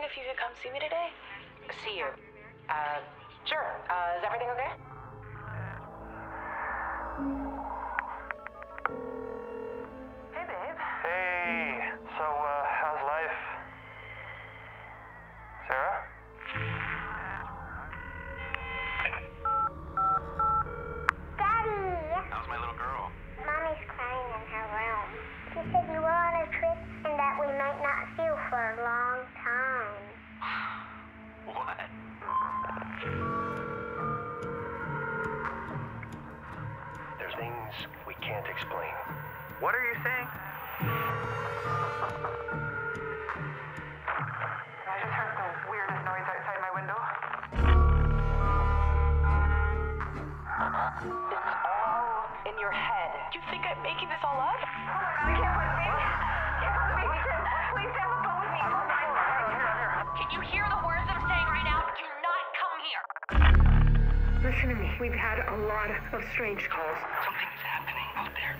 if you could come see me today. See you. Uh, sure. Uh, is everything okay? Hey, babe. Hey, so, uh, how's life? Sarah? Daddy! How's my little girl? Mommy's crying in her room. She said you were on a trip and that we might not see you for a long time. There's things we can't explain. What are you saying? I just heard the weirdest noise outside my window. It's all in your head. You think I'm making this all up? Oh my god, I can't put baby. Listen to me. We've had a lot of strange calls. Something's happening out there